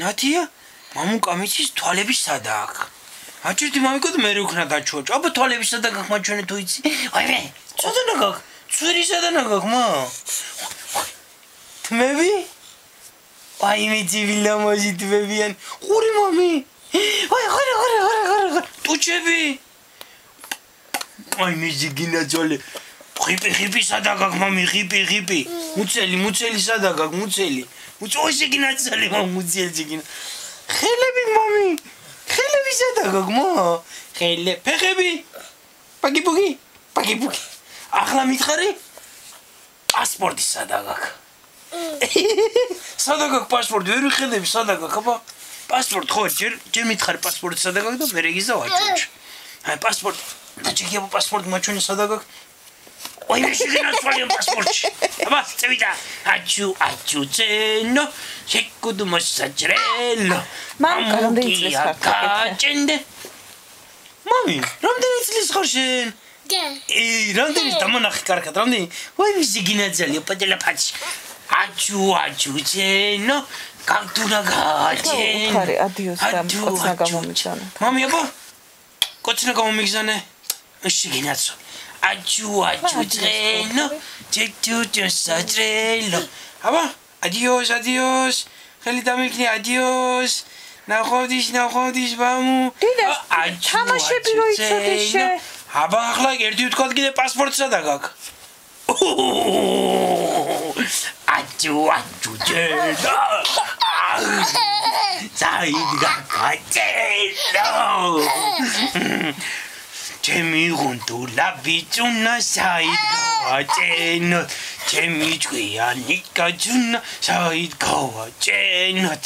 ნათია? მამუკა მიცის თვალები სადა აქ აჭირდი მამიკო და მე რო ხნა დაჩოჭ აბა თვალები სადა გახ მაჩვენე თუ იცი? აი მე წოდნა გახ ცვირი სადა ნაგახ მა? თმები? აი მე ძივილა მოჟი თმებიან ხური მამი. აი ხარი ხარი ხარი ხარი ტუჩები? აი მე ზიგინა ძოლე ხიპი ხიპი სადა გახ მამი ხიპი ხიპი მუცელი მუცელი სადა გახ მუცელი. მუცელი ზიგინა ძოლე მუცელი ზიგინა ხელები მომი ხელები სადა გოგმო ხელე ფეხები. პაგიბუგი პაგიბუგი ახლა მითხარი? პასპორტი სადა გაკ სადა გაკ პასპორტი ვერ ვიხედები სადა გაკ აბა. პასპორტ ხო ჯერ ჯერ მითხარი პასპორტი სადა გაკ და მე რეგიზა ვაჭუჭ აი პასპორტ და ჯერ პასპორტი მაჩვენე სადა გაკ ოი შეიძლება ნაცვალიან პასპორტში. აბას წევიდა. აჩუ აჩუ ძენო. შეკუდუ მოსაჭრელო. მამკა რამდენი წლის ხარ? გაჭენდე. მამი, რამდენი წლის ხარ შენ? და. ი, რამდენი დამონახე კარგად, რამდენი? ოი მისი გინაძელი, პატელა ფაჩი. აჩუ აჩუ ძენო. გამდურა გააჩენ. ხარი, ადიოს და კოცნა გამომიჩანე. მამი აბა. კოცნა გამომიგზანე. ისე გინაცო. Adiós, adiós, treno. Adiós, treno. აბა, adiós, adiós. ხელი დამიქნი, adiós. ნახოდიშ, ნახოდიშ, ბამუ. თამაშები რო იცოდი შე. აბა, ახლა ერთი ვთქვა კიდე პასპორტსა და გაკ. აჯუ, აჯუ, ჯედა. საიდ გაკაჭედა. ჩემი გუნდულა ბიჭუნა საიდ გავაჭენოთ ჩემი ჭკვიანი გაჯუნა საიდ გავაჭენოთ